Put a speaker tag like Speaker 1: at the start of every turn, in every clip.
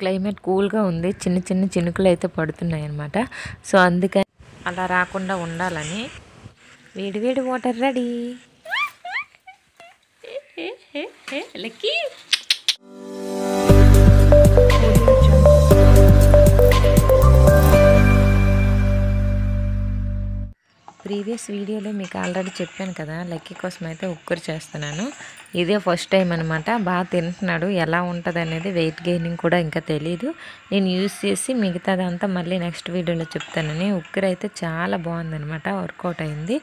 Speaker 1: Climate కూల్గా ఉంది. చిన్న చిన్న చినుకులు అయితే పడుతున్నాయి అన్నమాట. సో అందుకని అలా రాకుండా ఉండాలని వేడి వేడి వాటర్ రెడీ. లక్కీ. ప్రీవియస్ వీడియోలో మీకు ఆల్రెడీ చెప్పాను కదా లక్కీ కోసం అయితే ఉక్కురు చేస్తున్నాను. ఇదే ఫస్ట్ టైం అనమాట బాగా తింటున్నాడు. ఎలా ఉంటుంది అనేది వెయిట్ గెయినింగ్ కూడా ఇంకా తెలియదు నేను యూస్ చేసి మిగతాదంతా మళ్ళీ నెక్స్ట్ వీడియోలో చెప్తానని. ఉక్కురు అయితే చాలా బాగుందనమాట వర్కౌట్ అయింది.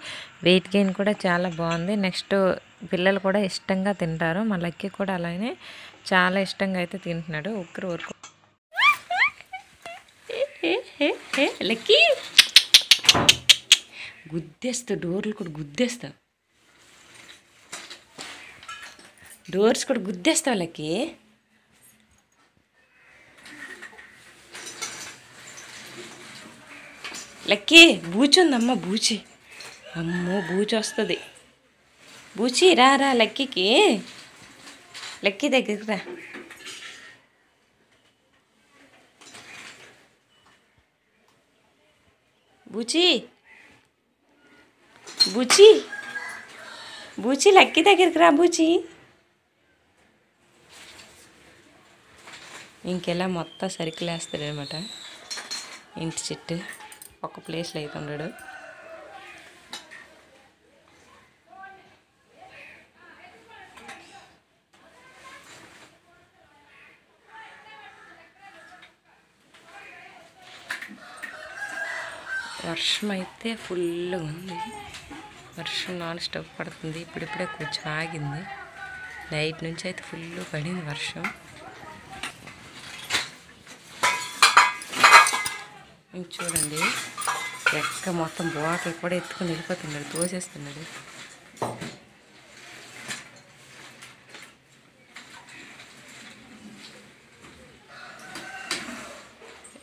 Speaker 1: వెయిట్ గెయిన్ కూడా చాలా బాగుంది. నెక్స్ట్ పిల్లలు కూడా ఇష్టంగా తింటారు. మా లక్కీ కూడా అలానే చాలా ఇష్టంగా అయితే తింటున్నాడు. ఉక్కరు వర్కౌట్ లక్కీ! గుద్దేస్తా డోర్లు కూడా గుద్దేస్తా డోర్స్ కూడా గుద్దేస్తావు లకి లక్కీ బూచి ఉందమ్మ బూచి అమ్మో బూచి వస్తుంది బూచి రా రా లక్కీకి లక్కీ దగ్గరికి రా బూచి బూచి బూచి లక్కీ దగ్గరికి రా బూచి ఇంకెలా మొత్తం సరుకులు వేస్తాడనమాట ఇంటి చెట్టు ఒక ప్లేస్లో అయితే ఉండడు. వర్షం అయితే ఫుల్ ఉంది. వర్షం నాన్ స్టాప్ పడుతుంది. ఇప్పుడిప్పుడే కొంచెం ఆగింది. నైట్ నుంచి అయితే ఫుల్ పడింది వర్షం. చూడండి. ఎక్క మొత్తం బాటిల్ కూడా ఎత్తుకుని వెళ్ళిపోతున్నాడు తోసేస్తున్నాడు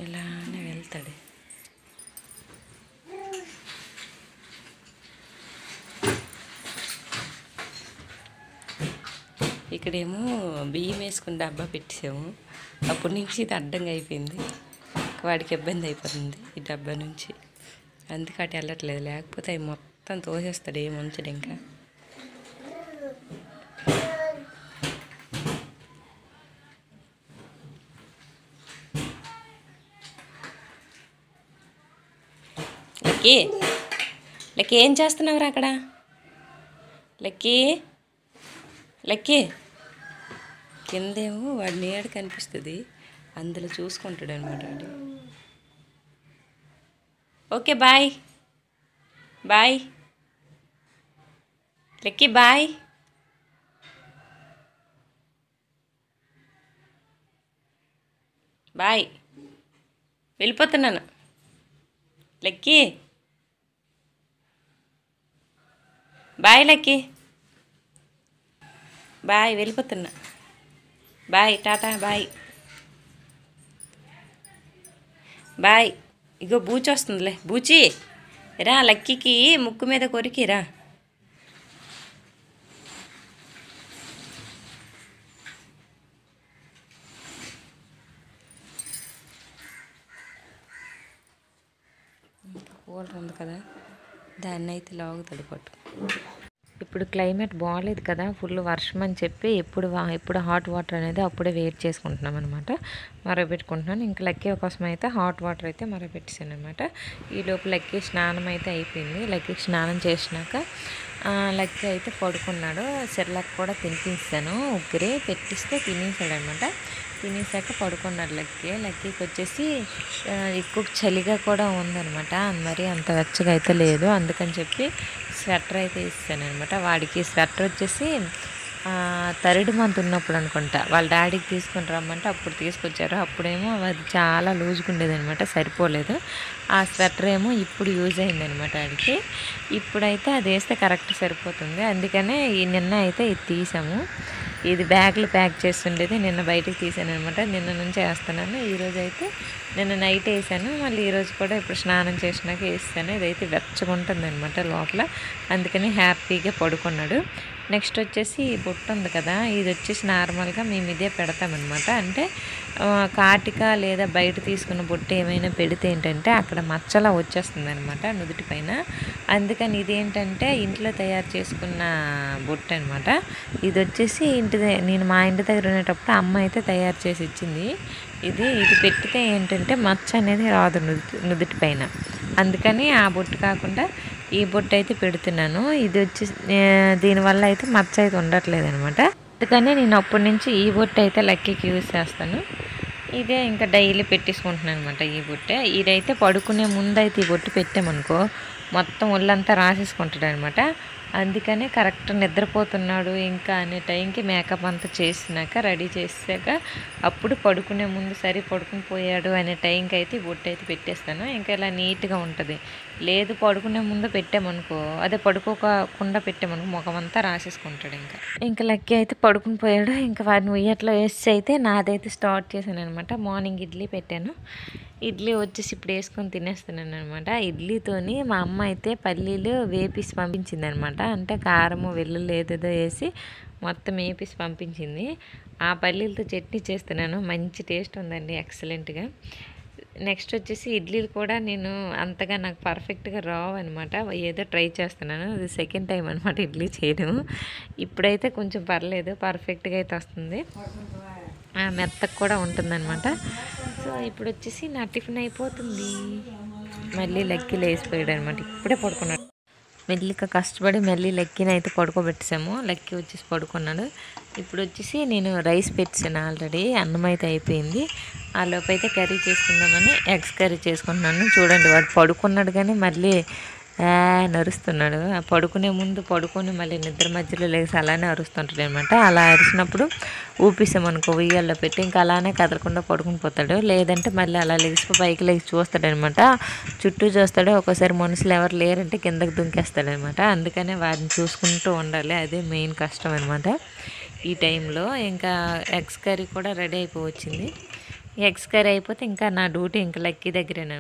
Speaker 1: ఇలానే వెళ్తాడు. ఇక్కడేమో బియ్యం వేసుకుని డబ్బా పెట్టేసాము అప్పటి నుంచి ఇది అడ్డంగా అయిపోయింది. వాడికి ఇబ్బంది అయిపోతుంది ఈ డబ్బా నుంచి. అందుకే అటు వెళ్ళట్లేదు. లేకపోతే అవి మొత్తం తోసేస్తాడు ఏం ఉంచడు ఇంకా. లక్కీ లక్కీ ఏం చేస్తున్నావురా అక్కడ? Lucky Lucky. కిందేమో వాడి నీడ కనిపిస్తుంది. అందులో చూసుకుంటాడు అనమాట వాడు. Okay bye. Bye. Lucky bye. Bye. వెళ్ళిపోతున్నాను. లెక్కి. Bye Lucky. బాయ్ వెళ్ళిపోతున్నా. బాయ్ టాటా బాయ్ బాయ్ ఇగో బూచి వస్తుందిలే. బూచి రా లక్కీకి ముక్కు మీద కొరికి రా. కూలర్ ఉంది కదా దాన్ని అయితే లాగుతాడు పట్టు. ఇప్పుడు క్లైమేట్ బాగాలేదు కదా ఫుల్ వర్షం అని చెప్పి ఎప్పుడు ఎప్పుడు హాట్ వాటర్ అనేది అప్పుడే వెయిట్ చేసుకుంటున్నాం అనమాట మరబెట్టుకుంటున్నాను. ఇంకా లక్కీ కోసం అయితే హాట్ వాటర్ అయితే మరబెట్టేసాను అనమాట ఈ లోపు లక్కీ స్నానం అయితే అయిపోయింది. లక్కీ స్నానం చేసినాక లక్కీ అయితే పడుకున్నాడు. సెర్లాక్ కూడా తినిపించాను ఉగ్గిరి పెట్టిస్తే తినేసాడు అనమాట తినేసాక పడుకున్నాడు లక్కీ. లక్కీకి వచ్చేసి ఎక్కువ చలిగా కూడా ఉందనమాట మరి అంత వెచ్చగా అయితే లేదు. అందుకని చెప్పి స్వెటర్ అయితే ఇస్తాను అనమాట వాడికి స్వెటర్ వచ్చేసి థర్డ్ మంత్ ఉన్నప్పుడు అనుకుంటా. వాళ్ళ డాడీకి తీసుకొని రమ్మంటే అప్పుడు తీసుకొచ్చారు. అప్పుడేమో అది చాలా లూజ్గా ఉండేదనమాట సరిపోలేదు. ఆ స్వెటర్ ఏమో ఇప్పుడు యూజ్ అయింది అనమాట వాడికి. ఇప్పుడైతే అది వేస్తే కరెక్ట్ సరిపోతుంది. అందుకనే ఈ నిన్న అయితే ఇది తీసాము. ఇది బ్యాగ్లు ప్యాక్ చేస్తుండేది. నిన్న బయటికి తీసాను అనమాట నిన్న నుంచి వేస్తున్నాను. ఈరోజు అయితే నిన్న నైట్ వేసాను. మళ్ళీ ఈరోజు కూడా ఇప్పుడు స్నానం చేసినాక వేస్తాను. ఇదైతే వెచ్చగుంటుంది అనమాట లోపల. అందుకని హ్యాపీగా పడుకున్నాడు. నెక్స్ట్ వచ్చేసి ఈ బొట్టు ఉంది కదా ఇది వచ్చేసి నార్మల్గా మేము ఇదే పెడతామన్నమాట. అంటే కాటిక లేదా బయట తీసుకున్న బొట్టు ఏమైనా పెడితే ఏంటంటే అక్కడ మచ్చలా వచ్చేస్తుంది అనమాట నుదుటి పైన. అందుకని ఇదేంటంటే ఇంట్లో తయారు చేసుకున్న బొట్టు అనమాట ఇది వచ్చేసి ఇంటి నేను మా ఇంటి దగ్గర ఉండేటప్పుడు అమ్మ అయితే తయారు చేసి ఇచ్చింది. ఇది ఇది పెట్టితే ఏంటంటే మచ్చ అనేది రాదు నుదు నుదుటి పైన. అందుకని ఆ బొట్టు కాకుండా ఈ బొట్టు అయితే పెడుతున్నాను. ఇది వచ్చి దీనివల్ల అయితే మచ్చ అయితే ఉండట్లేదు అనమాట అందుకని నేను అప్పటి నుంచి ఈ బొట్టు అయితే లక్కీకి యూజ్ చేస్తాను. ఇదే ఇంకా డైలీ పెట్టేసుకుంటున్నాను అనమాట ఈ బొట్టే. ఇదైతే పడుకునే ముందు అయితే ఈ బొట్టు పెట్టామనుకో మొత్తం ఒళ్ళంతా రాసేసుకుంటాడు అనమాట అందుకనే కరెక్ట్ నిద్రపోతున్నాడు ఇంకా అనే టైంకి మేకప్ అంతా చేసినాక రెడీ చేసాక అప్పుడు పడుకునే ముందు సరే పడుకుని పోయాడు అనే టైంకి అయితే బొట్టు అయితే పెట్టేస్తాను. ఇంకా ఇలా నీట్గా ఉంటుంది. లేదు పడుకునే ముందు పెట్టామనుకో అదే పడుకోకుండా పెట్టామనుకో ముఖం అంతా రాసేసుకుంటాడు ఇంకా. ఇంకా లక్కీ అయితే పడుకుని పోయాడు. ఇంకా వాడిని ఉయ్యట్లో వేసి అయితే నాదైతే స్టార్ట్ చేశాను అనమాట మార్నింగ్ ఇడ్లీ పెట్టాను. ఇడ్లీ వచ్చేసి ఇప్పుడు వేసుకొని తినేస్తున్నాను అనమాట ఇడ్లీతోని మా అమ్మ అయితే పల్లీలు వేపిసి పంపించింది అనమాట అంటే కారము వెల్లుల్లి ఏదేదో వేసి మొత్తం వేపిసి పంపించింది. ఆ పల్లీలతో చట్నీ చేస్తున్నాను. మంచి టేస్ట్ ఉందండి ఎక్సలెంట్గా. నెక్స్ట్ వచ్చేసి ఇడ్లీలు కూడా నేను అంతగా నాకు పర్ఫెక్ట్గా రావు అనమాట ఏదో ట్రై చేస్తున్నాను. అది సెకండ్ టైం అనమాట ఇడ్లీ చేయడం. ఇప్పుడైతే కొంచెం పర్లేదు పర్ఫెక్ట్గా అయితే వస్తుంది. ఆ, కూడా ఉంటుందన్నమాట. సో ఇప్పుడు వచ్చేసి నా టిఫిన్ అయిపోతుంది. మళ్ళీ లెక్కి లేసిపోయాడు అనమాట ఇప్పుడే పడుకున్నాడు. మెల్లిక కష్టపడి మళ్ళీ లెక్కిని అయితే పడుకోబెట్టేసాము. లెక్కి వచ్చేసి పడుకున్నాడు. ఇప్పుడు వచ్చేసి నేను రైస్ పెట్టాను ఆల్రెడీ. అన్నం అయితే అయిపోయింది. ఆ లోపైతే అయితే కర్రీ చేసుకుందామని ఎగ్స్ కర్రీ చేసుకుంటున్నాను. చూడండి వాడు పడుకున్నాడు కానీ మళ్ళీ నరుస్తున్నాడు పడుకునే ముందు పడుకొని మళ్ళీ నిద్ర మధ్యలో లేచి అలానే అరుస్తుంటాడు అనమాట అలా అరిచినప్పుడు ఊపిస్తామనుకో ఉయ్యాల్లో పెట్టి ఇంకా అలానే కదలకుండా పడుకుని పోతాడు. లేదంటే మళ్ళీ అలా లేచి పైకి లేచి చూస్తాడనమాట. చుట్టూ చూస్తాడు. ఒక్కోసారి మనుషులు ఎవరు లేరంటే కిందకు దుంకేస్తాడనమాట. అందుకనే వారిని చూసుకుంటూ ఉండాలి. అదే మెయిన్ కష్టం అనమాట. ఈ టైంలో ఇంకా ఎగ్స్ కర్రీ కూడా రెడీ అయిపోవచ్చింది. ఎగ్స్ కర్రీ అయిపోతే ఇంకా నా డ్యూటీ ఇంకా లక్కీ దగ్గరేనా?